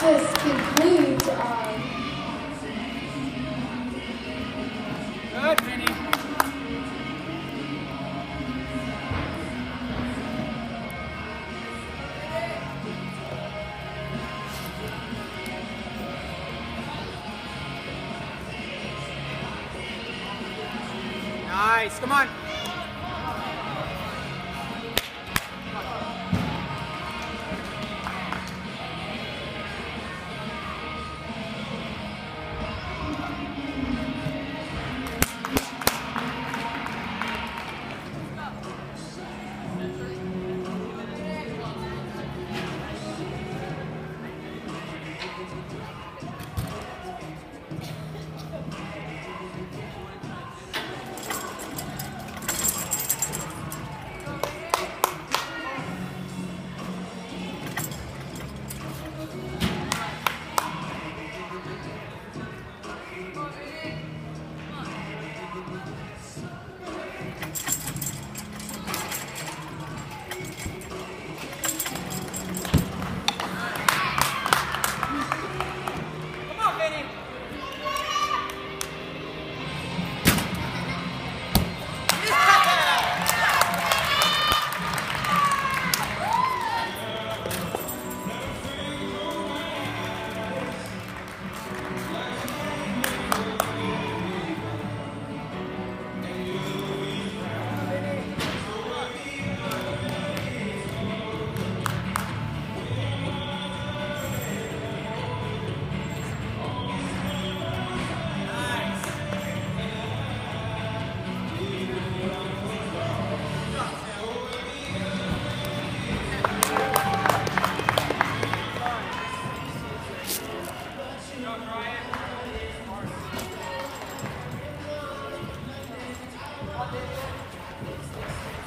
This concludes Nice, come on. 熱々です。